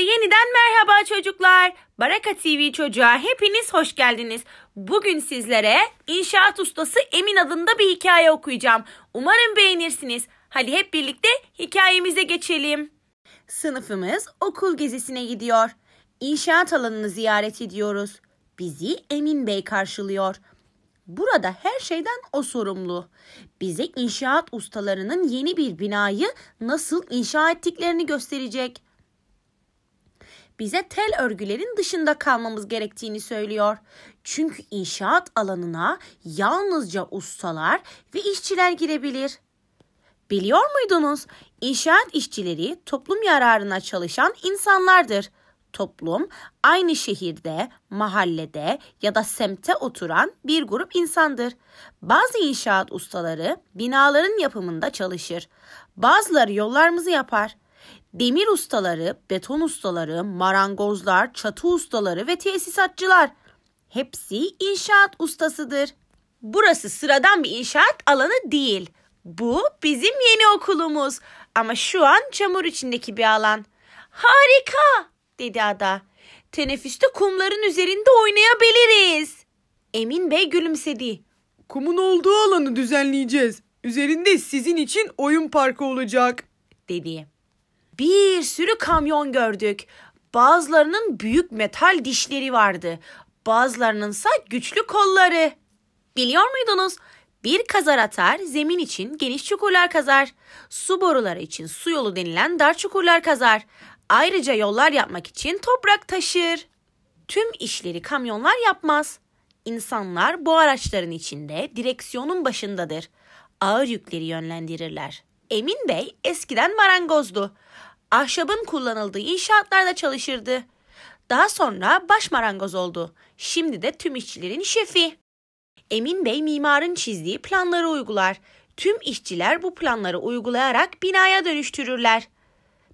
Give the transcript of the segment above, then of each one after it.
Hepinize yeniden merhaba çocuklar. Baraka TV çocuğa hepiniz hoş geldiniz. Bugün sizlere inşaat ustası Emin adında bir hikaye okuyacağım. Umarım beğenirsiniz. Hadi hep birlikte hikayemize geçelim. Sınıfımız okul gezisine gidiyor. İnşaat alanını ziyaret ediyoruz. Bizi Emin Bey karşılıyor. Burada her şeyden o sorumlu. Bize inşaat ustalarının yeni bir binayı nasıl inşa ettiklerini gösterecek. Bize tel örgülerin dışında kalmamız gerektiğini söylüyor. Çünkü inşaat alanına yalnızca ustalar ve işçiler girebilir. Biliyor muydunuz? İnşaat işçileri toplum yararına çalışan insanlardır toplum aynı şehirde, mahallede ya da semte oturan bir grup insandır. Bazı inşaat ustaları binaların yapımında çalışır. Bazıları yollarımızı yapar. Demir ustaları, beton ustaları, marangozlar, çatı ustaları ve tesisatçılar hepsi inşaat ustasıdır. Burası sıradan bir inşaat alanı değil. Bu bizim yeni okulumuz ama şu an çamur içindeki bir alan. Harika! dedi ada. Teneffüste kumların üzerinde oynayabiliriz. Emin Bey gülümsedi. Kumun olduğu alanı düzenleyeceğiz. Üzerinde sizin için oyun parkı olacak. dedi. Bir sürü kamyon gördük. Bazılarının büyük metal dişleri vardı. Bazılarının ise güçlü kolları. Biliyor muydunuz? Bir kazar atar, zemin için geniş çukurlar kazar. Su boruları için su yolu denilen dar çukurlar kazar. Ayrıca yollar yapmak için toprak taşır. Tüm işleri kamyonlar yapmaz. İnsanlar bu araçların içinde direksiyonun başındadır. Ağır yükleri yönlendirirler. Emin Bey eskiden marangozdu. Ahşabın kullanıldığı inşaatlarda çalışırdı. Daha sonra baş marangoz oldu. Şimdi de tüm işçilerin şefi. Emin Bey mimarın çizdiği planları uygular. Tüm işçiler bu planları uygulayarak binaya dönüştürürler.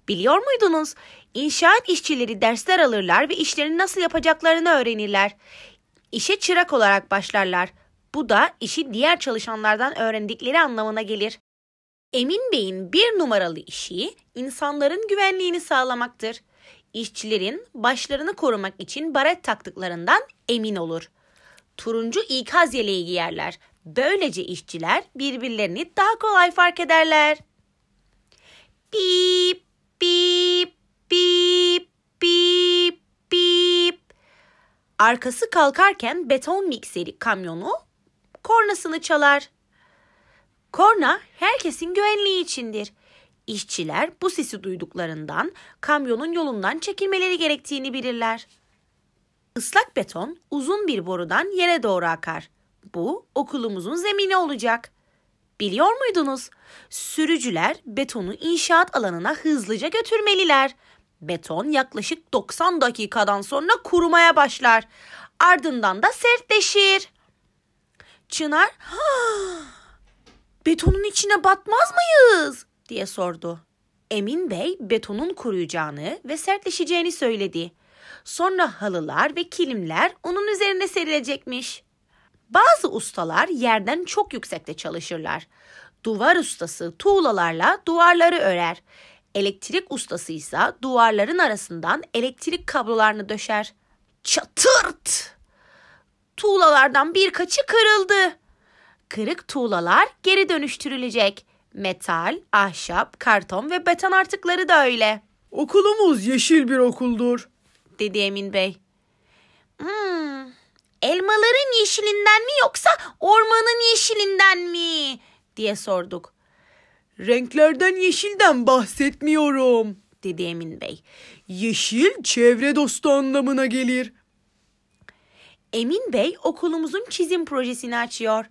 Biliyor muydunuz? İnşaat işçileri dersler alırlar ve işlerini nasıl yapacaklarını öğrenirler. İşe çırak olarak başlarlar. Bu da işi diğer çalışanlardan öğrendikleri anlamına gelir. Emin Bey'in bir numaralı işi insanların güvenliğini sağlamaktır. İşçilerin başlarını korumak için baret taktıklarından emin olur. Turuncu ikaz yeleği giyerler. Böylece işçiler birbirlerini daha kolay fark ederler. Bip Bip bip bip bip. Arkası kalkarken beton mikseri kamyonu kornasını çalar. Korna herkesin güvenliği içindir. İşçiler bu sesi duyduklarından kamyonun yolundan çekilmeleri gerektiğini bilirler. Islak beton uzun bir borudan yere doğru akar. Bu okulumuzun zemini olacak. Biliyor muydunuz? Sürücüler betonu inşaat alanına hızlıca götürmeliler. Beton yaklaşık 90 dakikadan sonra kurumaya başlar. Ardından da sertleşir. Çınar, betonun içine batmaz mıyız? diye sordu. Emin Bey betonun kuruyacağını ve sertleşeceğini söyledi. Sonra halılar ve kilimler onun üzerine serilecekmiş. Bazı ustalar yerden çok yüksekte çalışırlar. Duvar ustası tuğlalarla duvarları örer. Elektrik ustası ise duvarların arasından elektrik kablolarını döşer. Çatırt! Tuğlalardan birkaçı kırıldı. Kırık tuğlalar geri dönüştürülecek. Metal, ahşap, karton ve beton artıkları da öyle. Okulumuz yeşil bir okuldur, dedi Emin Bey. Hmm, elmaların yeşilinden mi yoksa ormanın yeşilinden mi? diye sorduk. Renklerden yeşilden bahsetmiyorum, dedi Emin Bey. Yeşil çevre dostu anlamına gelir. Emin Bey okulumuzun çizim projesini açıyor.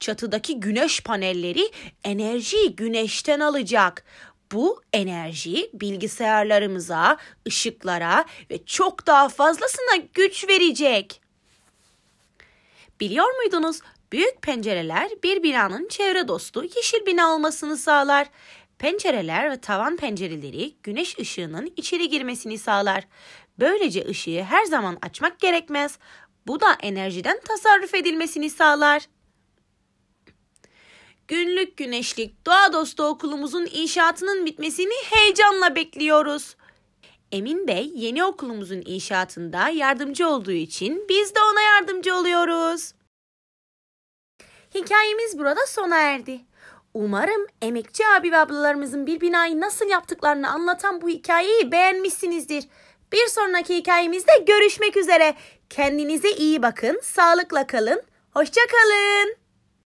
Çatıdaki güneş panelleri enerjiyi güneşten alacak. Bu enerji bilgisayarlarımıza, ışıklara ve çok daha fazlasına güç verecek. Biliyor muydunuz? Büyük pencereler bir binanın çevre dostu yeşil bina olmasını sağlar. Pencereler ve tavan pencereleri güneş ışığının içeri girmesini sağlar. Böylece ışığı her zaman açmak gerekmez. Bu da enerjiden tasarruf edilmesini sağlar. Günlük güneşlik doğa dostu okulumuzun inşaatının bitmesini heyecanla bekliyoruz. Emin Bey yeni okulumuzun inşaatında yardımcı olduğu için biz de ona yardımcı oluyoruz. Hikayemiz burada sona erdi. Umarım emekçi abi ve ablalarımızın bir binayı nasıl yaptıklarını anlatan bu hikayeyi beğenmişsinizdir. Bir sonraki hikayemizde görüşmek üzere. Kendinize iyi bakın, sağlıkla kalın, hoşça kalın.